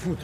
Food.